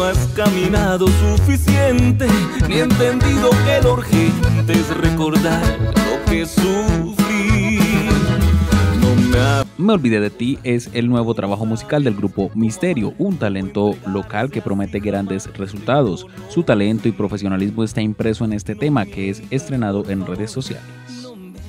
no has caminado suficiente, ni entendido que lo urgente es recordar lo que sufrí. No me, me olvidé de ti es el nuevo trabajo musical del grupo Misterio, un talento local que promete grandes resultados. Su talento y profesionalismo está impreso en este tema que es estrenado en redes sociales.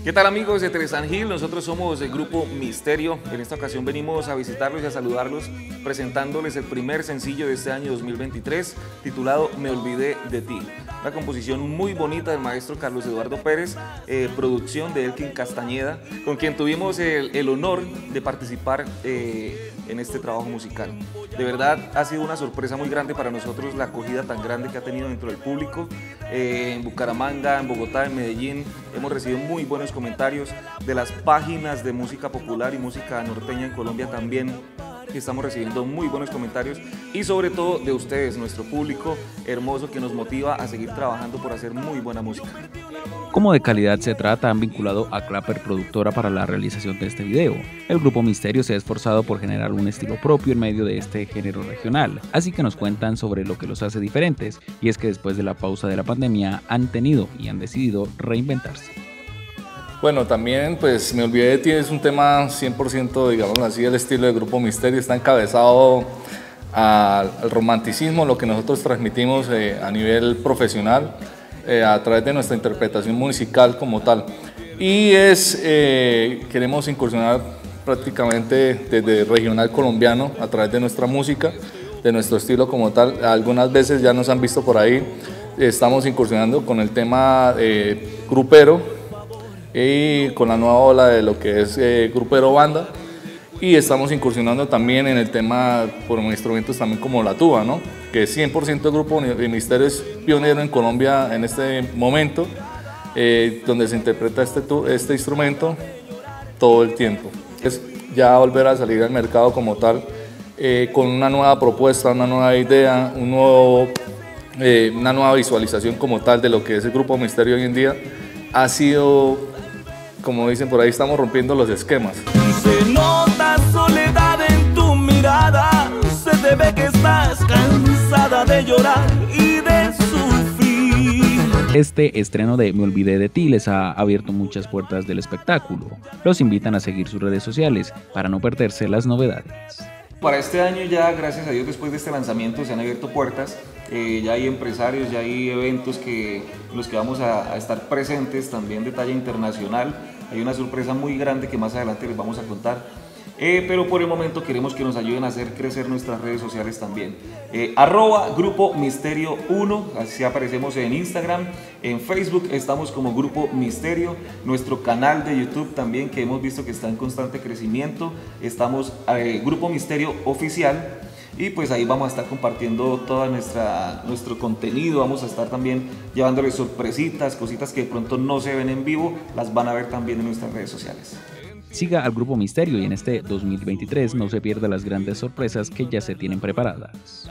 ¿Qué tal amigos de Teresan Gil? Nosotros somos el grupo Misterio. En esta ocasión venimos a visitarlos y a saludarlos presentándoles el primer sencillo de este año 2023 titulado Me Olvidé de Ti. Una composición muy bonita del maestro Carlos Eduardo Pérez, eh, producción de Elkin Castañeda, con quien tuvimos el, honor de participar eh, en este trabajo musical. De verdad ha sido una sorpresa muy grande para nosotros la acogida tan grande que ha tenido dentro del público. Eh, en Bucaramanga, en Bogotá, en Medellín hemos recibido muy buenos comentarios de las páginas de música popular y música norteña en Colombia también estamos recibiendo muy buenos comentarios y sobre todo de ustedes, nuestro público hermoso que nos motiva a seguir trabajando por hacer muy buena música. Como de calidad se trata, han vinculado a Clapper Productora para la realización de este video. El grupo Misterio se ha esforzado por generar un estilo propio en medio de este género regional, así que nos cuentan sobre lo que los hace diferentes, y es que después de la pausa de la pandemia han tenido y han decidido reinventarse. Bueno, también pues Me Olvidé de Ti es un tema 100% digamos así, el estilo del Grupo Misterio, está encabezado al, romanticismo, lo que nosotros transmitimos eh, a nivel profesional eh, a través de nuestra interpretación musical como tal. Y es, eh, queremos incursionar prácticamente desde regional colombiano a través de nuestra música, de nuestro estilo como tal. Algunas veces ya nos han visto por ahí, estamos incursionando con el tema grupero, y con la nueva ola de lo que es eh, grupero banda y estamos incursionando también en el tema por instrumentos también como la tuba, ¿no? que 100% el grupo de Misterio es pionero en Colombia en este momento, eh, donde se interpreta este, este instrumento todo el tiempo. Es ya volver a salir al mercado como tal, eh, con una nueva propuesta, una nueva idea, un nuevo, eh, una nueva visualización como tal de lo que es el grupo Misterio hoy en día, ha sido como dicen por ahí, estamos rompiendo los esquemas. Se nota soledad en tu mirada, se te ve que estás cansada de llorar y de sufrir. Este estreno de Me Olvidé de Ti les ha abierto muchas puertas del espectáculo. Los invitan a seguir sus redes sociales para no perderse las novedades. Para este año ya, gracias a Dios, después de este lanzamiento se han abierto puertas, eh, ya hay empresarios, ya hay eventos que los que vamos a, a, estar presentes también de talla internacional. Hay una sorpresa muy grande que más adelante les vamos a contar. Eh, pero por el momento queremos que nos ayuden a hacer crecer nuestras redes sociales también. Eh, arroba Grupo Misterio 1, así aparecemos en Instagram, en Facebook estamos como Grupo Misterio, nuestro canal de YouTube también que hemos visto que está en constante crecimiento, estamos eh, Grupo Misterio Oficial. Y pues ahí vamos a estar compartiendo todo nuestro contenido, vamos a estar también llevándoles sorpresitas, cositas que de pronto no se ven en vivo, las van a ver también en nuestras redes sociales. Siga al Grupo Misterio y en este 2023 no se pierda las grandes sorpresas que ya se tienen preparadas.